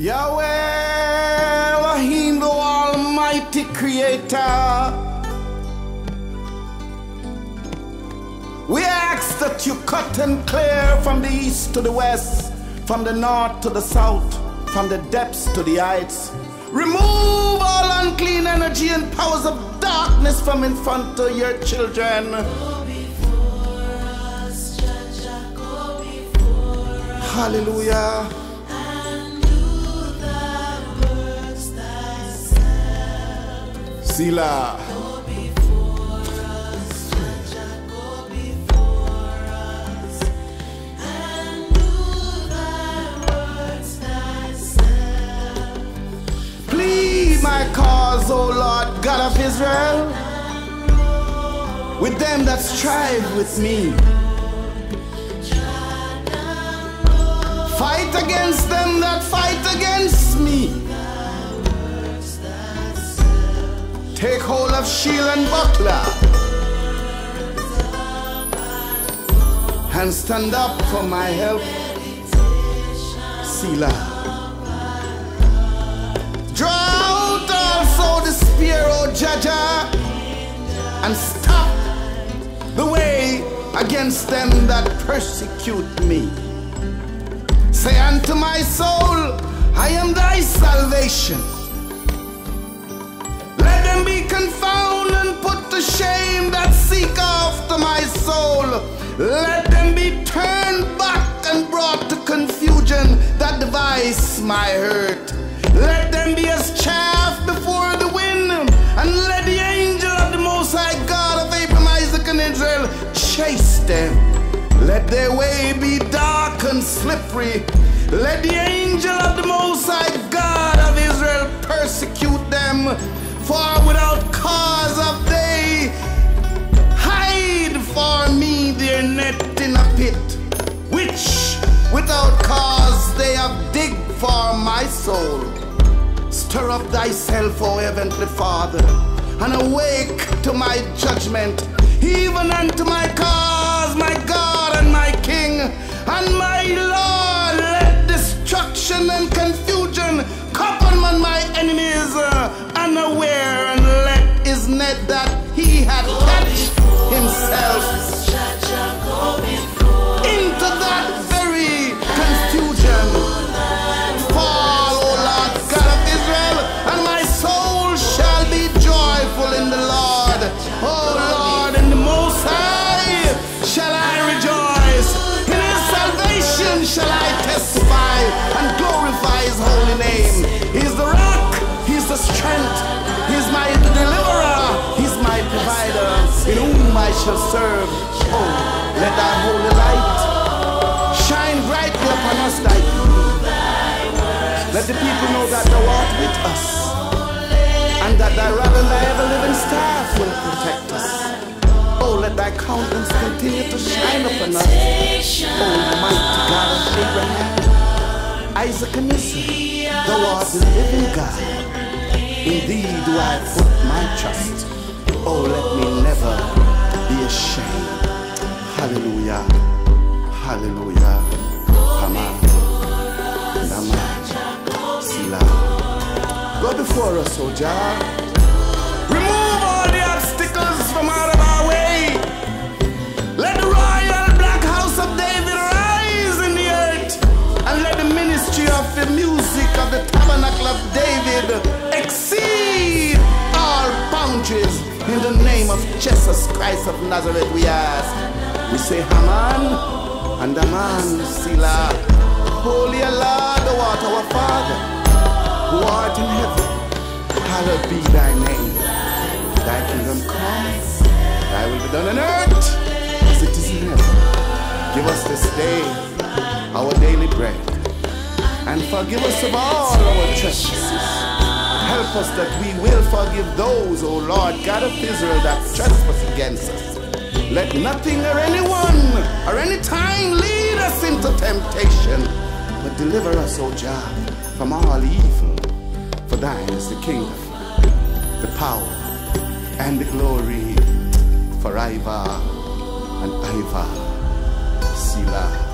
Yahweh Elohim, the Almighty Creator. We ask that you cut and clear from the east to the west, from the north to the south, from the depths to the heights. Remove all unclean energy and powers of darkness from in front of your children. Hallelujah. Selah. Plead my cause, O Lord God of Israel, with them that strive with me. Take hold of shield and buckler. And stand up for my help. Selah. Draw out also the spear, O Jaja, and stop the way against them that persecute me. Say unto my soul, I am thy salvation. Be confounded and put to shame that seek after my soul. Let them be turned back and brought to confusion that devise my hurt. Let them be as chaff before the wind, and let the angel of the Most High God of Abraham, Isaac, and Israel chase them. Let their way be dark and slippery. Let the angel of the Most High God of Israel persecute them. For without digged for my soul. Stir up thyself, O heavenly Father, and awake to my judgment, even unto my cause, my God and my King and my Lord. Let destruction and confusion come upon my enemies shall serve. Oh, let thy holy light shine brightly upon us, thy. Let the people know that thou art with us, and that thy rod and thy ever-living staff will protect us. Oh, let thy countenance continue to shine upon us. Oh, mighty God of Abraham, Isaac, and Israel, thou art the living God. Indeed do I put my trust. Oh, let me never be ashamed. Hallelujah. Hallelujah. Amen. Amen. Selah. Go before us, O Jah. Remove all the obstacles from out of our way. Let the royal black house of David rise in the earth. And let the ministry of the music Jesus Christ of Nazareth, we ask. We say Haman and Aman Selah. Holy Allah, the art our Father, who art in heaven. Hallowed be thy name. Thy kingdom come. Thy will be done on earth as it is in heaven. Give us this day our daily bread. And forgive us of all our trespasses. Help us that we will forgive those, O Lord God of Israel, that trespass against us. Let nothing or anyone or any time lead us into temptation, but deliver us, O Jah, from all evil. For thine is the kingdom, the power, and the glory forever and ever. Selah.